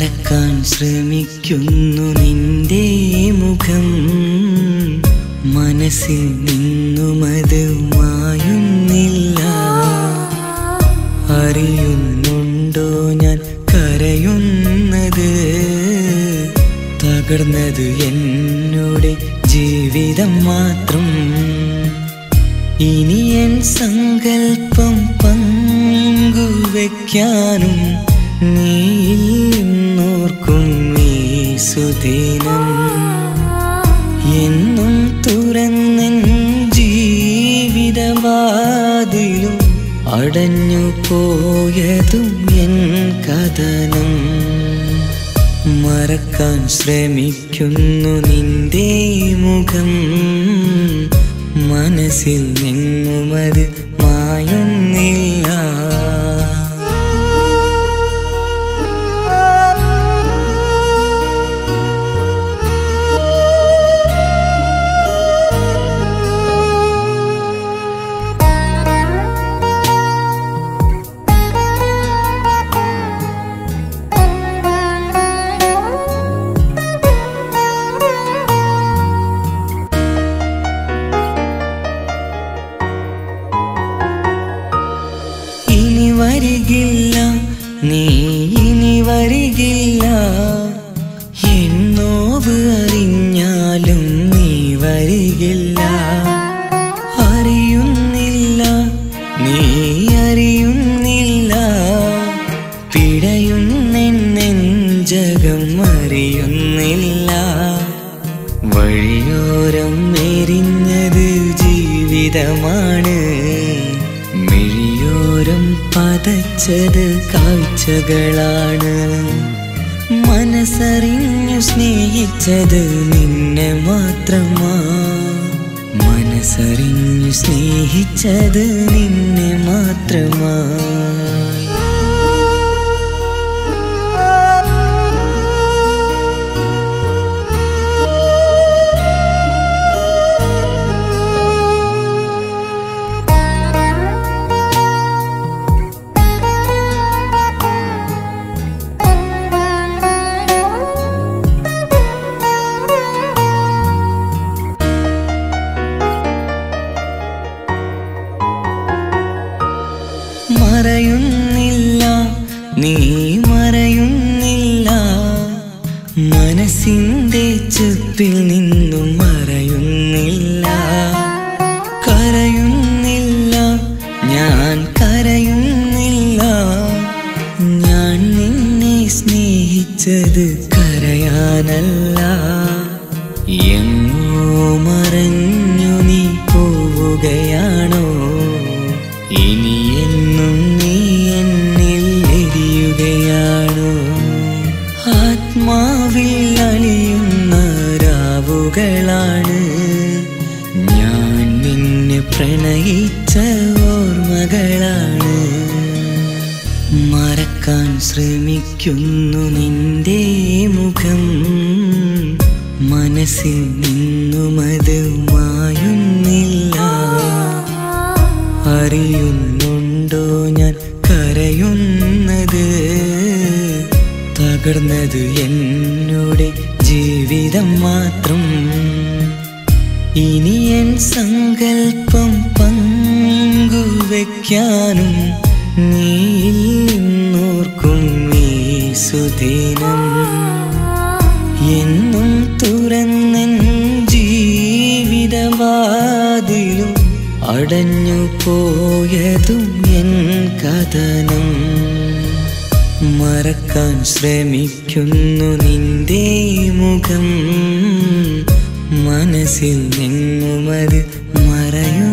മറക്കാൻ ശ്രമിക്കുന്നു നിന്റെ മുഖം. മനസ്സിൽ നിന്നുമത് മായുന്നില്ല. അറിയുന്നുണ്ടോ ഞാൻ കരയുന്നത്? തകർന്നത് എന്നോട് ജീവിതം മാത്രം. ഇനി എൻ സങ്കൽപ്പം പങ്കുവെക്കാനും നീന്നോർക്കും ഈ സുദിനം. എന്നും തുറന്നൻ ജീവിതവാതിലും അടഞ്ഞു പോയതും എൻ കഥനം. മറക്കാൻ ശ്രമിക്കുന്നു നിന്റെ മുഖം. മനസ്സിൽ നിന്നുമത് മായുന്നില്ല. നീ ഇനി വരികില്ല. എന്നോവ് അറിഞ്ഞാലും നീ വരികില്ല. അറിയുന്നില്ല നീ അറിയുന്നില്ല. പിടയുന്നെഞ്ചകം അറിയുന്നില്ല. വഴിയോരം എരിഞ്ഞത് ജീവിതമാണ്. മിഴിയോരം പതച്ചത് കാഴ്ചകളാണ്. മനസ്സറിഞ്ഞു സ്നേഹിച്ചത് നിന്നെ മാത്രമാ. മനസ്സറിഞ്ഞു സ്നേഹിച്ചത് നിന്നെ മാത്രമാ. നീ മറയുന്നില്ല. മനസ്സിന്റെ ചുപ്പിൽ നിന്നും മറയുന്നില്ല. കരയുന്നില്ല. ഞാൻ കരയുന്നില്ല. ഞാൻ നിന്നെ സ്നേഹിച്ചത് കരയാനല്ല. എങ്ങോ മറഞ്ഞു നീ പോവുകയാണോ? ഇനി മറക്കാൻ ശ്രമിക്കുന്നു നിന്റെ മുഖം. മനസ്സിൽ നിന്നുമത് മായുന്നില്ല. അറിയുന്നുണ്ടോ ഞാൻ കരയുന്നത്? തകർന്നത് എന്നോട് ജീവിതം മാത്രം. ഇനി എൻ സങ്കൽപ്പം പങ്കുവെക്കാനും നീന്നോർക്കും ഈ സുദിനം. എന്നും തുറന്നൻ ജീവിതവാതിലും അടഞ്ഞു പോയതും എൻ കഥനം. മറക്കാൻ ശ്രമിക്കുന്നു നിന്റെ മുഖം. മനസ്സിൽ നിന്നുമത് മറയുന്നു